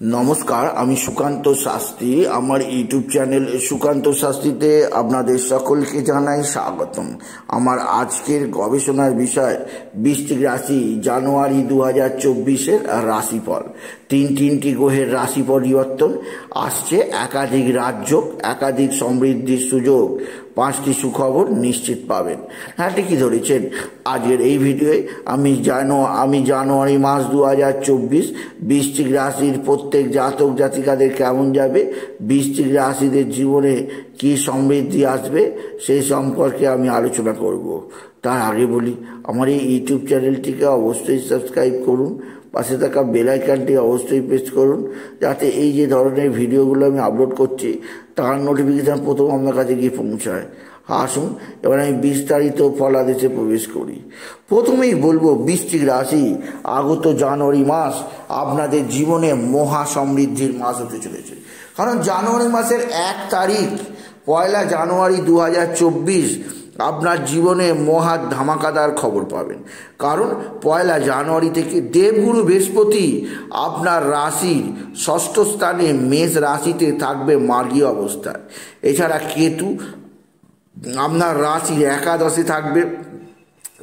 নমস্কার, আমি সুকান্ত শাস্ত্রী। আমার ইউটিউব চ্যানেল সুকান্ত শাস্ত্রীতে আপনাদের সকলকে জানাই স্বাগতম। আমার আজকের গবেষণার বিষয় বৃষ্টিক রাশি, জানুয়ারি দু হাজার চব্বিশের রাশিফল। তিন তিনটি গ্রহের রাশি পরিবর্তন, আসছে একাধিক রাজ্য একাধিক সমৃদ্ধির সুযোগ। পাঁচটি সুখবর নিশ্চিত পাবেন। হ্যাঁ ঠিকই ধরেছেন। আজকের এই ভিডিওয়ে আমি জানো, আমি জানুয়ারি মাস দু হাজার চব্বিশ বৃষ্টিক রাশির প্রত্যেক জাতক জাতিকাদের কেমন যাবে বৃষ্টিক রাশিদের জীবনে কি সমৃদ্ধি আসবে, সেই সম্পর্কে আমি আলোচনা করব। তার আগে বলি, আমার এই ইউটিউব চ্যানেলটিকে অবশ্যই সাবস্ক্রাইব করুন। পাশে থাকা বেলাইকানটি অবশ্যই প্রেস করুন, যাতে এই যে ধরনের ভিডিওগুলো আমি আপলোড করছি, তার নোটিফিকেশান প্রথম আপনার কাছে গিয়ে পৌঁছায়। আসুন, এবার আমি বিস্তারিত ফলাদেশে প্রবেশ করি। প্রথমেই বলব বৃষ্টিক রাশি, আগত জানুয়ারি মাস আপনাদের জীবনে মহা সমৃদ্ধির মাস হতে চলেছে। কারণ জানুয়ারি মাসের এক তারিখ, পয়লা জানুয়ারি দু হাজার চব্বিশ আপনার জীবনে মহা ধামাকাদার খবর পাবেন। কারণ পয়লা জানুয়ারি থেকে দেবগুরু বৃহস্পতি আপনার রাশির ষষ্ঠ স্থানে মেষ রাশিতে থাকবে মার্গী অবস্থায়। এছাড়া কেতু আপনার রাশির একাদশে থাকবে।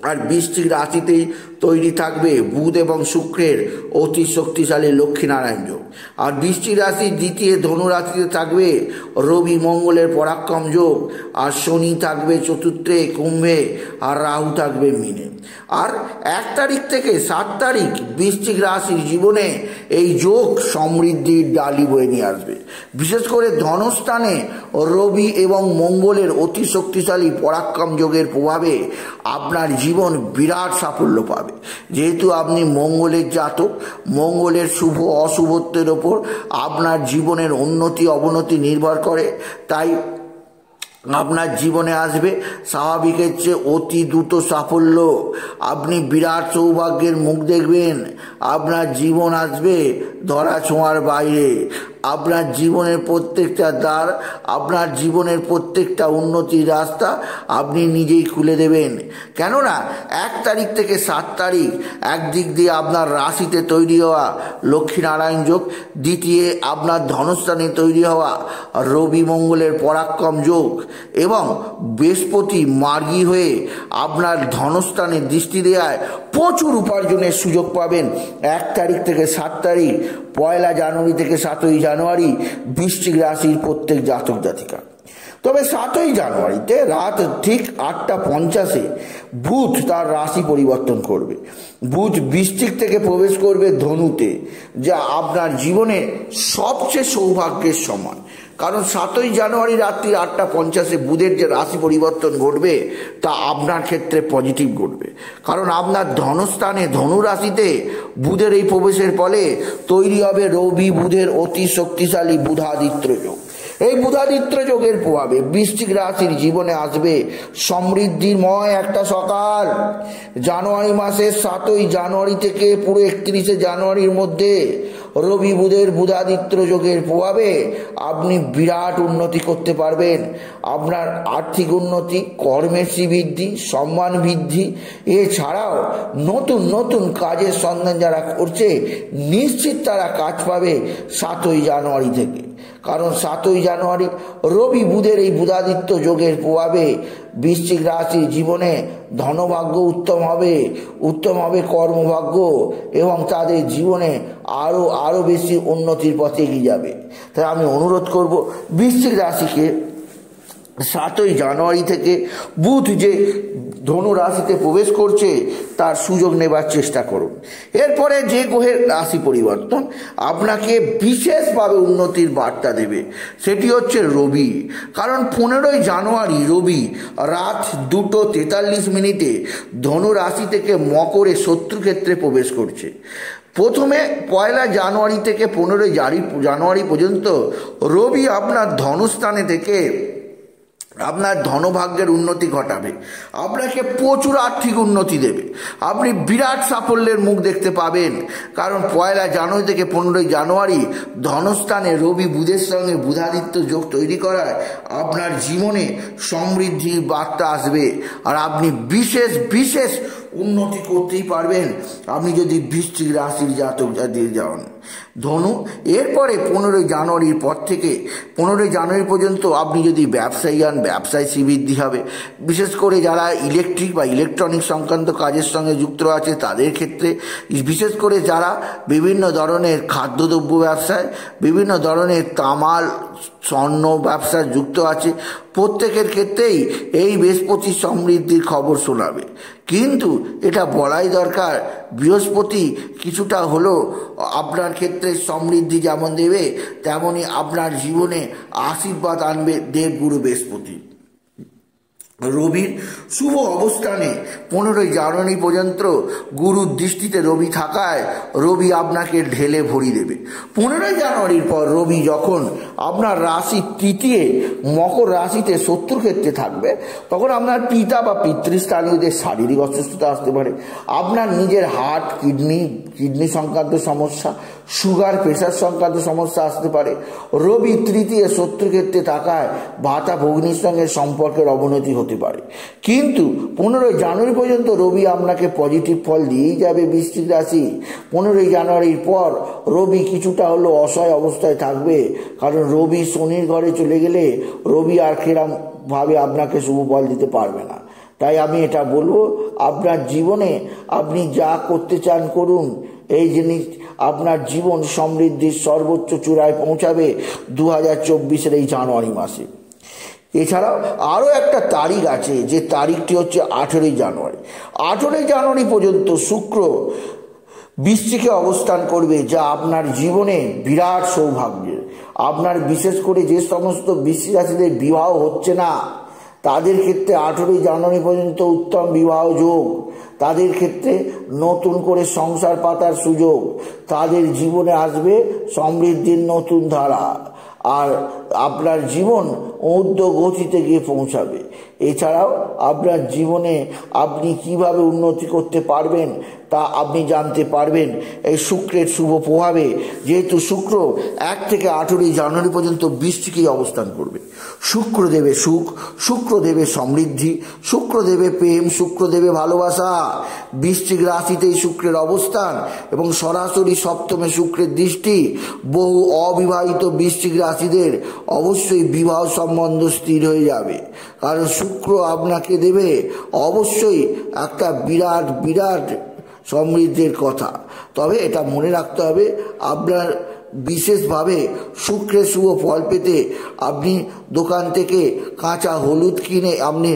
আর বৃষ্টির রাশিতেই তৈরি থাকবে বুধ এবং শুক্রের অতি শক্তিশালী লক্ষ্মীনারায়ণ যোগ। আর বৃষ্টিক রাশির দ্বিতীয় ধনুরাশিতে থাকবে রবি মঙ্গলের পরাক্রম যোগ, আর শনি থাকবে চতুর্থে কুম্ভে, আর রাহু থাকবে মিনে। আর এক তারিখ থেকে সাত তারিখ বৃষ্টিক রাশির জীবনে এই যোগ সমৃদ্ধির ডালি বয়ে নিয়ে আসবে। বিশেষ করে ধনস্থানে রবি এবং মঙ্গলের অতি শক্তিশালী পরাক্রম যোগের প্রভাবে আপনার জীবন বিরাট সাফল্য পাবে। যেহেতু আপনি মঙ্গলের জাতক, মঙ্গলের শুভ অশুভত্বের ওপর আপনার জীবনের উন্নতি, অবনতি নির্ভর করে। তাই আপনার জীবনে আসবে স্বাভাবিকের চেয়ে অতি দ্রুত সাফল্য। আপনি বিরাট সৌভাগ্যের মুখ দেখবেন, আপনার জীবন আসবে ধরা ছোঁয়ার বাইরে। আপনার জীবনের প্রত্যেকটা দ্বার, আপনার জীবনের প্রত্যেকটা উন্নতির রাস্তা আপনি নিজেই খুলে দেবেন। কেননা, এক তারিখ থেকে সাত তারিখ, একদিক দিয়ে আপনার রাশিতে তৈরি হওয়া লক্ষ্মীনারায়ণ যোগ, দ্বিতীয় আপনার ধনস্থানে তৈরি হওয়া রবি মঙ্গলের পরাক্রম যোগ, এবং বৃহস্পতি মার্গী হয়ে আপনার ধনস্থানে দৃষ্টি দেওয়ায় প্রচুর উপার্জনের সুযোগ পাবেন। এক তারিখ থেকে সাত তারিখ, পয়লা জানুয়ারি থেকে সাতই জানুয়ারি। বৃশ্চিক রাশির প্রত্যেক জাতক জাতিকা তবে সাতই জানুয়ারিতে রাত ঠিক আটটা পঞ্চাশে বুধ তার রাশি পরিবর্তন করবে। বুধ বৃষ্টিক থেকে প্রবেশ করবে ধনুতে, যা আপনার জীবনে সবচেয়ে সৌভাগ্যের সময়। কারণ সাতই জানুয়ারি রাত্রি আটটা পঞ্চাশে বুধের যে রাশি পরিবর্তন ঘটবে, তা আপনার ক্ষেত্রে পজিটিভ ঘটবে। কারণ আপনার ধনস্থানে ধনু রাশিতে বুধের এই প্রবেশের ফলে তৈরি হবে রবি বুধের অতি শক্তিশালী বুধাদিত্য যোগ। এই বুধাদিত্য যোগের প্রভাবে বৃষ্টিক রাশির জীবনে আসবে সমৃদ্ধিময় একটা সকাল। জানুয়ারি মাসের সাতই জানুয়ারি থেকে পুরো একত্রিশে জানুয়ারির মধ্যে রবি বুধের বুধাদিত্য যোগের প্রভাবে আপনি বিরাট উন্নতি করতে পারবেন। আপনার আর্থিক উন্নতি, কর্মের বৃদ্ধি সম্মান বৃদ্ধি, এছাড়াও নতুন নতুন কাজের সন্ধান যারা করছে, নিশ্চিত তারা কাজ পাবে সাতই জানুয়ারি থেকে। কারণ সাতই জানুয়ারি রবি বুধের এই বুধাদিত্য যোগের প্রভাবে বৃশ্চিক রাশি জীবনে ধনভাগ্য উত্তম হবে। উত্তম হবে কর্মভাগ্য এবং তাদের জীবনে আরও আরও বেশি উন্নতির পথে এগিয়ে যাবে। তাই আমি অনুরোধ করব, বৃশ্চিক রাশিকে সাতই জানুয়ারি থেকে বুধ যে ধনু রাশিতে প্রবেশ করছে, তার সুযোগ নেবার চেষ্টা করুন। এরপরে যে গ্রহের রাশি পরিবর্তন, আপনাকে বিশেষভাবে উন্নতির বার্তা দেবে। সেটি হচ্ছে রবি। কারণ পনেরোই জানুয়ারি রবি রাত দুটো তেতাল্লিশ মিনিটে ধনু রাশি থেকে মকরে শত্রুক্ষেত্রে প্রবেশ করছে। প্রথমে পয়লা জানুয়ারি থেকে পনেরোই জানুয়ারি পর্যন্ত রবি আপনার ধনুস্থানে থেকে আপনার ধনভাগ্যের উন্নতি ঘটাবে। আপনাকে প্রচুর আর্থিক উন্নতি দেবে। আপনি বিরাট সাফল্যের মুখ দেখতে পাবেন। কারণ পয়লা জানুয়ারি থেকে পনেরোই জানুয়ারি ধনস্থানে রবি বুধের সঙ্গে বুধাদিত্য যোগ তৈরি করায় আপনার জীবনে সমৃদ্ধি বার্তা আসবে। আর আপনি বিশেষ বিশেষ উন্নতি করতেই পারবেন। আপনি যদি বৃষ্টিক রাশির জাতক দিয়ে যান। ধনু, এরপরে পনেরোই জানুয়ারির পর থেকে, পনেরোই জানুয়ারি পর্যন্ত আপনি যদি ব্যবসায়ী হন, ব্যবসায় শ্রীবৃদ্ধি হবে। বিশেষ করে যারা ইলেকট্রিক বা ইলেকট্রনিক সংক্রান্ত কাজের সঙ্গে যুক্ত আছে, তাদের ক্ষেত্রে, বিশেষ করে যারা বিভিন্ন ধরনের খাদ্যদ্রব্য ব্যবসায়, বিভিন্ন ধরনের তামাল, স্বর্ণ ব্যবসায় যুক্ত আছে, প্রত্যেকের ক্ষেত্রেই এই বৃহস্পতি সমৃদ্ধির খবর শোনাবে। কিন্তু এটা বলাই দরকার। বৃহস্পতি কিছুটা হলো আপনার ক্ষেত্রে সমৃদ্ধি যেমন দেবে তেমনই আপনার জীবনে আশীর্বাদ আনবে দেবগুরু বৃহস্পতি। রবির শুভ অবস্থানে পনেরোই জানুয়ারি পর্যন্ত গুরুর দৃষ্টিতে রবি থাকায় রবি আপনাকে ঢেলে ভরি দেবে। পনেরোই জানুয়ারির পর রবি যখন আপনার রাশি তৃতীয় মকর রাশিতে শত্রু ক্ষেত্রে থাকবে, তখন আপনার পিতা বা পিতৃস্থানীয়দের শারীরিক অসুস্থতা আসতে পারে। আপনার নিজের হার্ট, কিডনি কিডনি সংক্রান্ত সমস্যা, সুগার, প্রেশার সংক্রান্ত সমস্যা আসতে পারে। রবি তৃতীয় শত্রু ক্ষেত্রে থাকায় ভাতা ভগ্নির সঙ্গে সম্পর্কের অবনতি হতে পারে। কিন্তু পনেরোই জানুয়ারি পর্যন্ত রবি আপনাকে পজিটিভ ফল দিয়েই যাবে বৃষ্টিক রাশি। পনেরোই জানুয়ারির পর রবি কিছুটা হলো অসহায় অবস্থায় থাকবে। কারণ রবি শনির ঘরে চলে গেলে রবি আর ভাবে আপনাকে শুভ ফল দিতে পারবে না। তাই আমি এটা বলব, আপনার জীবনে আপনি যা করতে চান করুন। এই জিনিস আপনার জীবন সমৃদ্ধির সর্বোচ্চ চূড়ায় পৌঁছাবে দু হাজার চব্বিশের এই জানুয়ারি মাসে। এছাড়াও আরও একটা তারিখ আছে, যে তারিখটি হচ্ছে আঠেরোই জানুয়ারি। আঠেরোই জানুয়ারি পর্যন্ত শুক্র বৃষ্টিকে অবস্থান করবে, যা আপনার জীবনে বিরাট সৌভাগ্যের। আপনার বিশেষ করে যে সমস্ত বৃশ্চিক রাশিদের বিবাহ হচ্ছে না, তাদের ক্ষেত্রে আঠেরোই জানুয়ারি পর্যন্ত উত্তম বিবাহ যোগ। তাদের ক্ষেত্রে নতুন করে সংসার পাতার সুযোগ। তাদের জীবনে আসবে সমৃদ্ধির নতুন ধারা। আর আপনার জীবন ঊর্ধ্ব গতিতে গিয়ে পৌঁছাবে। এছাড়াও আপনার জীবনে আপনি কীভাবে উন্নতি করতে পারবেন তা আপনি জানতে পারবেন। এই শুক্রের শুভ প্রভাবে যেহেতু শুক্র এক থেকে আঠেরোই জানুয়ারি পর্যন্ত বৃষ্টিকেই অবস্থান করবে। শুক্র দেবে সুখ শুক্র দেবে সমৃদ্ধি শুক্র দেবে প্রেম শুক্র দেবে ভালোবাসা বৃষ্টিক রাশিতেই শুক্রের অবস্থান এবং সরাসরি সপ্তমে শুক্রের দৃষ্টি, বহু অবিবাহিত বৃষ্টিক রাশিদের অবশ্যই বিবাহ সম্বন্ধ স্থির হয়ে যাবে। কারণ শুক্র আপনাকে দেবে অবশ্যই একটা বিরাট বিরাট সমৃদ্ধির কথা। তবে এটা মনে রাখতে হবে, আপনার বিশেষভাবে শুক্রের শুভ ফল পেতে আপনি দোকান থেকে কাঁচা হলুদ কিনে আপনি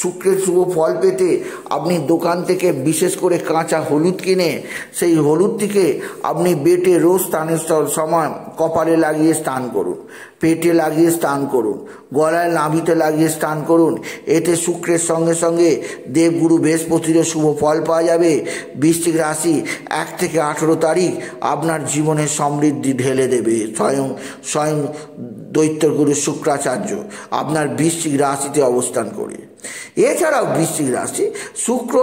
শুক্রের শুভ ফল পেতে আপনি দোকান থেকে বিশেষ করে কাঁচা হলুদ কিনে, সেই হলুদটিকে আপনি বেটে রোজ স্থানের সময় কপালে লাগিয়ে স্নান করুন, পেটে লাগিয়ে স্নান করুন, গলায় নাভিতে লাগিয়ে স্নান করুন। এতে শুক্রের সঙ্গে সঙ্গে দেবগুরু বৃহস্পতিরও শুভ ফল পাওয়া যাবে। বৃষ্টিক রাশি এক থেকে আঠেরো তারিখ আপনার জীবনে সমৃদ্ধি ঢেলে দেবে। স্বয়ং স্বয়ং দৈত্যগুরু শুক্রাচার্য আপনার বৃশ্চিক রাশিতে অবস্থান করে। এছাড়াও বৃশ্চিক রাশি, শুক্র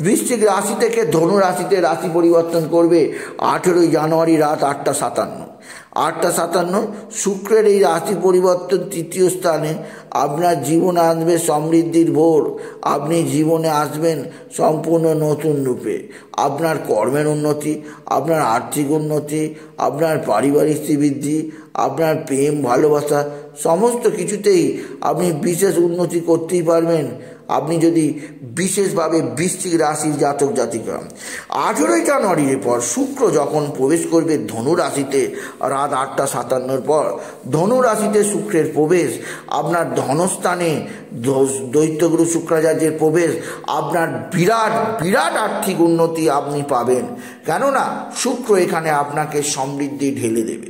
বৃশ্চিক রাশি থেকে ধনু রাশিতে রাশি পরিবর্তন করবে। আঠেরোই জানুয়ারি রাত আটটা সাতান্ন। আটটা সাতান্ন। শুক্রের এই রাশি পরিবর্তন তৃতীয় স্থানে। আপনার জীবনে আসবে সমৃদ্ধির ভোর। আপনি জীবনে আসবেন সম্পূর্ণ নতুন রূপে। আপনার কর্মের উন্নতি, আপনার আর্থিক উন্নতি, আপনার পারিবারিক শ্রীবৃদ্ধি আপনার প্রেম, ভালোবাসা, সমস্ত কিছুতেই আপনি বিশেষ উন্নতি করতেই পারবেন। আপনি যদি বিশেষভাবে বৃশ্চিক রাশির জাতক জাতিকা, আঠেরোই জানুয়ারির পর শুক্র যখন প্রবেশ করবে ধনু রাশিতে, রাত আটটা সাতান্নর পর, ধনু রাশিতে শুক্রের প্রবেশ, আপনার ধনস্থানে দৈত্যগুরু শুক্রাচার্যের প্রবেশ, আপনার বিরাট বিরাট আর্থিক উন্নতি আপনি পাবেন। কেননা শুক্র এখানে আপনাকে সমৃদ্ধি ঢেলে দেবে।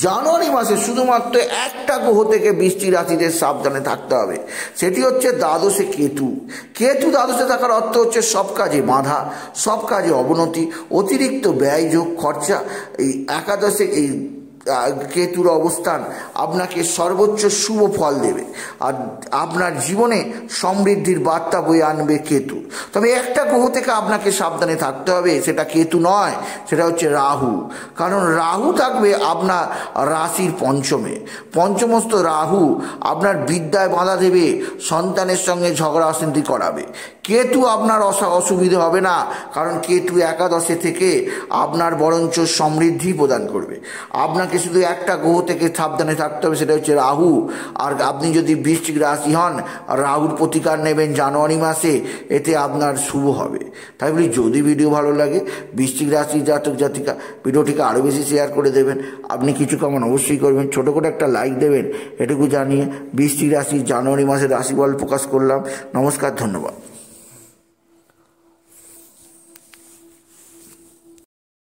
জানুয়ারি মাসে শুধুমাত্র একটা গ্রহ থেকে বৃষ্টি রাশিদের সাবধানে থাকতে হবে। সেটি হচ্ছে দ্বাদশে কেতু। কেতু। কেতু দ্বাদশে থাকার অর্থ হচ্ছে সব কাজে বাঁধা, সব কাজে অবনতি, অতিরিক্ত ব্যয় যোগ খরচা। এই একাদশে এই কেতুর অবস্থান আপনাকে সর্বোচ্চ শুভ ফল দেবে। আর আপনার জীবনে সমৃদ্ধির বার্তা বয়ে আনবে কেতু। তবে একটা গ্রহ থেকে আপনাকে সাবধানে থাকতে হবে, সেটা কেতু নয়, সেটা হচ্ছে রাহু। কারণ রাহু থাকবে আপনার রাশির পঞ্চমে। পঞ্চমস্ত রাহু আপনার বিদ্যায় বাধা দেবে, সন্তানের সঙ্গে ঝগড়া অশান্তি করাবে। কেতু আপনার অসা অসুবিধে হবে না, কারণ কেতু একাদশে থেকে আপনার বরঞ্চ সমৃদ্ধি প্রদান করবে। আপনাকে শুধু একটা গ্রহ থেকে সাবধানে থাকতে হবে, সেটা হচ্ছে রাহু। আর আপনি যদি বৃশ্চিক রাশি হন, রাহুর প্রতিকার নেবেন জানুয়ারি মাসে, এতে আপনার শুভ হবে। তাই বলি, যদি ভিডিও ভালো লাগে, বৃশ্চিক রাশি জাতক জাতিকা, ভিডিওটিকে আরও বেশি শেয়ার করে দেবেন। আপনি কিছু কেমন অবশ্যই করবেন, ছোটো করে একটা লাইক দেবেন, এটুকু জানিয়ে বৃষ্টিক রাশি জানুয়ারি মাসের রাশিফল প্রকাশ করলাম। নমস্কার, ধন্যবাদ।